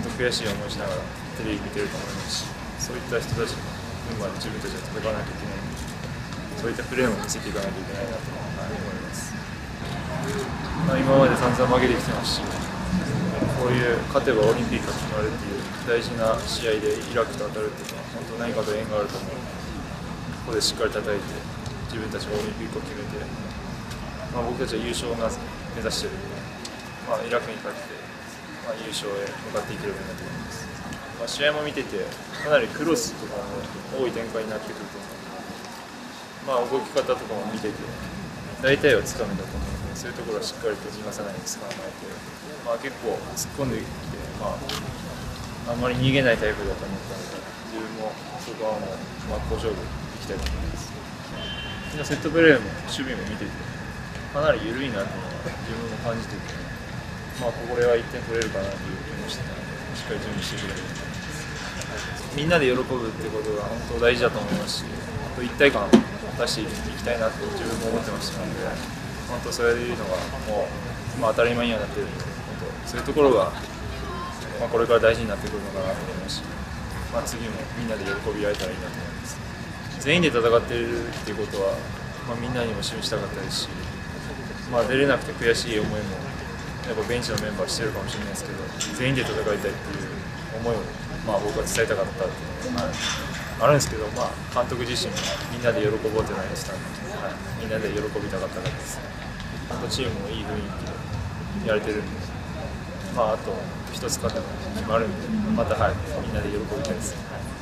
本当悔しい思いしながらテレビ見てると思いますしそういった人たちの分まで自分たちは戦わなきゃいけない。んでそういったプレーも見せていかなきゃいけないなと思います、まあ、今まで散々負けてきてますしこういう勝てばオリンピックが決まるっていう大事な試合でイラクと当たるっていうのは本当何かと縁があると思うのでここでしっかり叩いて自分たちがオリンピックを決めて、まあ、僕たちは優勝を目指してる。んで、まあ、イラクに勝って、まあ、優勝へ向かっていければいいなと思います、まあ、試合も見ててかなりクロスとかも多い展開になってくると思う。ので、まあ、動き方とかも見てて大体はつかめたと思う。のでそういうところはしっかりと逃がさないように捕まえて、まあ、結構突っ込んできて、まあ、あんまり逃げないタイプだと思ったので自分もそこはもう真っ向勝負いきたいと思います。みんなセットプレーも守備も見ててかなり緩いなっていうのは自分も感じてて、まあ、これは1点取れるかなという気もしてたので、しっかり準備してくれるみんなで喜ぶってことが本当大事だと思いますし、あと一体感を出していきたいなと自分も思ってましたので、本当そういうのがもう、まあ、当たり前にはなってるので、本当そういうところが、まあ、これから大事になってくるのかなと思いますし、まあ、次もみんなで喜び合えたらいいなと思います。全員で戦ってるっていうことは、まあ、みんなにも示したかったですし、まあ、出れなくて悔しい思いもやっぱベンチのメンバーしてるかもしれないですけど全員で戦いたいっていう思いを、まあ、僕は伝えたかったっていうのが、あるんですけど、まあ、監督自身もみんなで喜ぼうってなりましたので、はい、みんなで喜びたかったからです。チームもいい雰囲気でやれてるんで、まあ、あと一つ勝てば決まるんでまた、はい、みんなで喜びたいです。ね